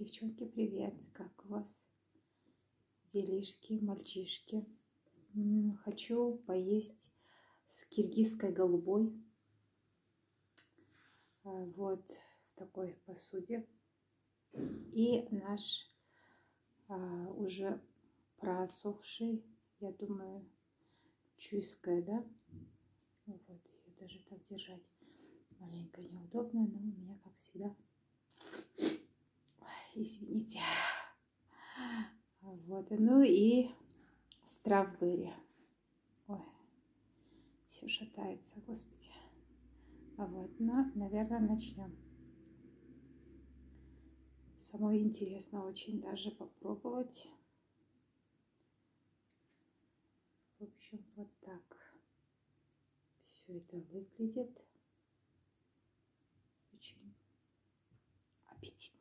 Девчонки, привет! Как у вас? Делишки, мальчишки. Хочу поесть с киргизской голубой. А, Вот в такой посуде. И наш а, уже просохший, я думаю, чуйская, да? Вот, ее даже так держать маленько неудобно, но у меня, как всегда, извините. Вот, ну и стравберри. Ой, все шатается, господи. А вот, ну, наверное, начнем. Самое интересное очень даже попробовать. В общем, вот так все это выглядит. Очень аппетитно.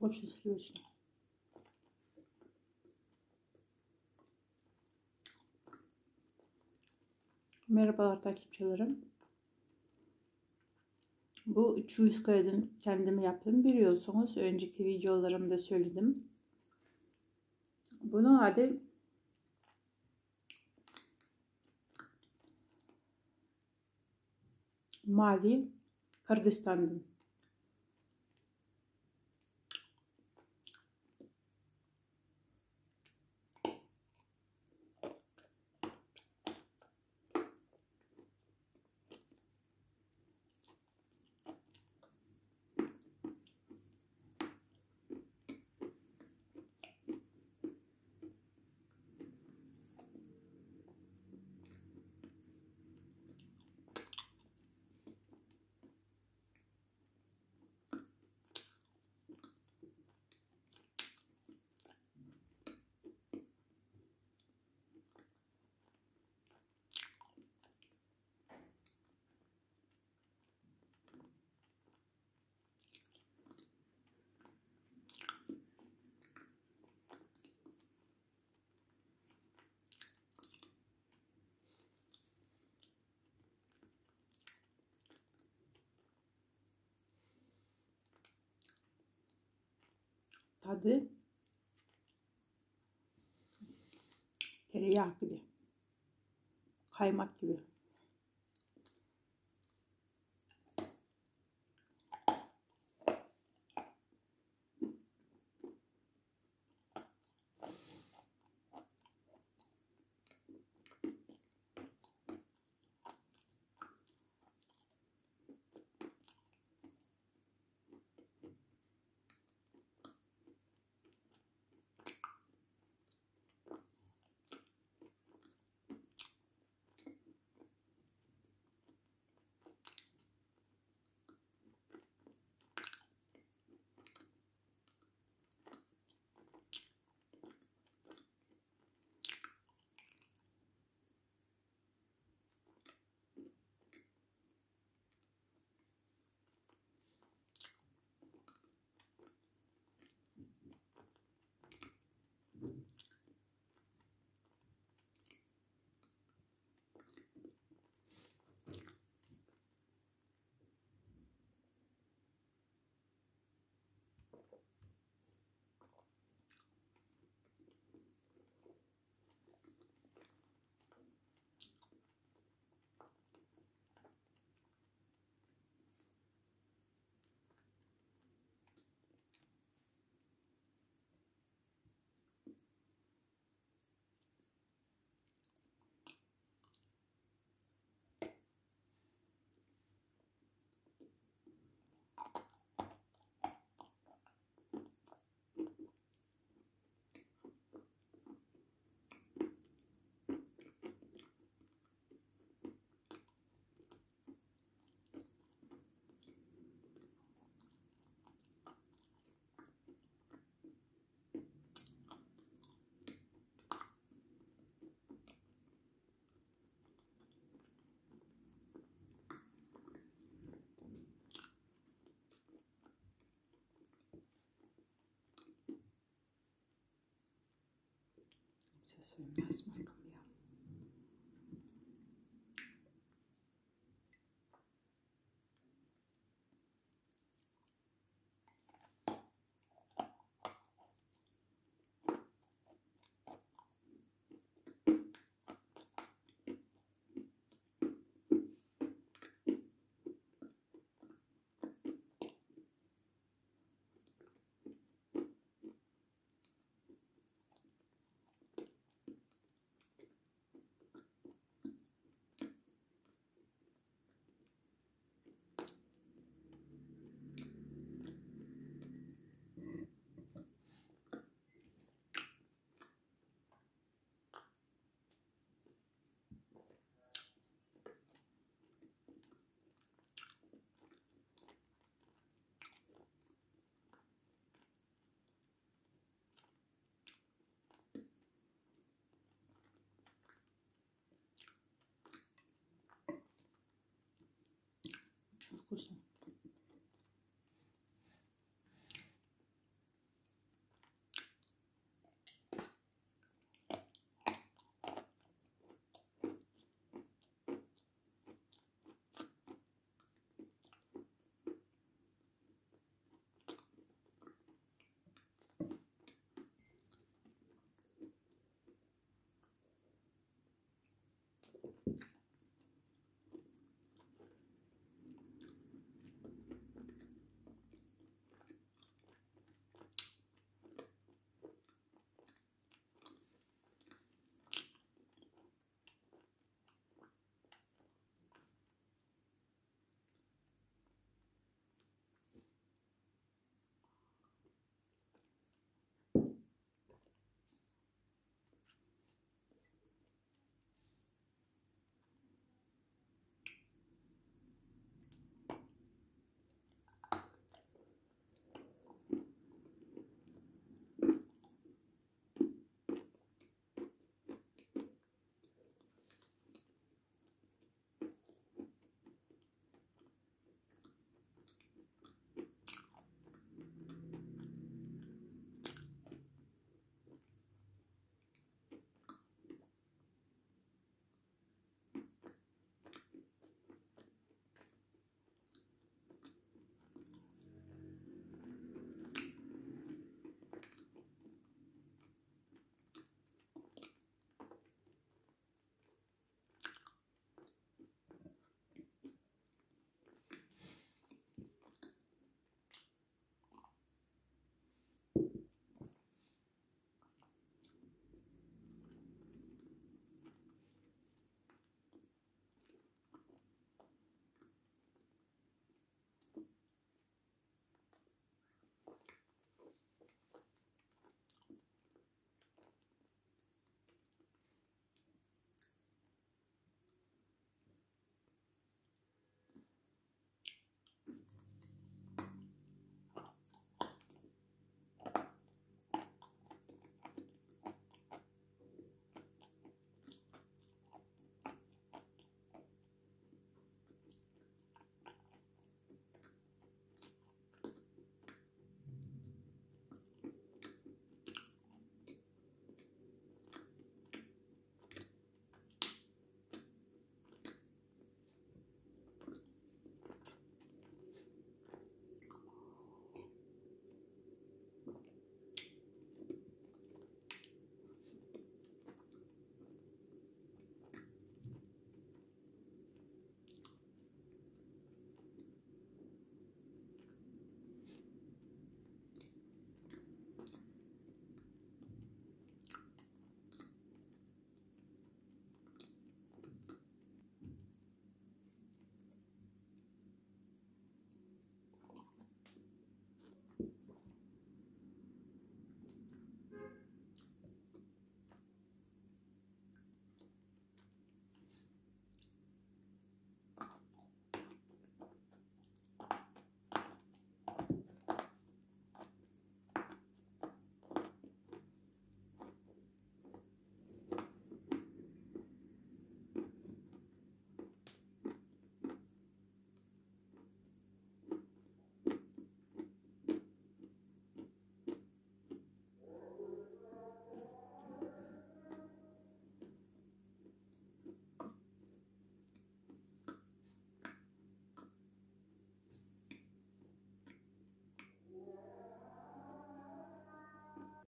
Очень сливочно. Merhabalar takipçilerim. Bu Çuyskaya'dan kendimi yaptım biliyorsunuz. Önceki videolarımda söyledim. Bunun adı Mavi Kırgızistan'dan. Tadı tereyağı gibi. Kaymak gibi. Своим насморком я. Очень вкусно.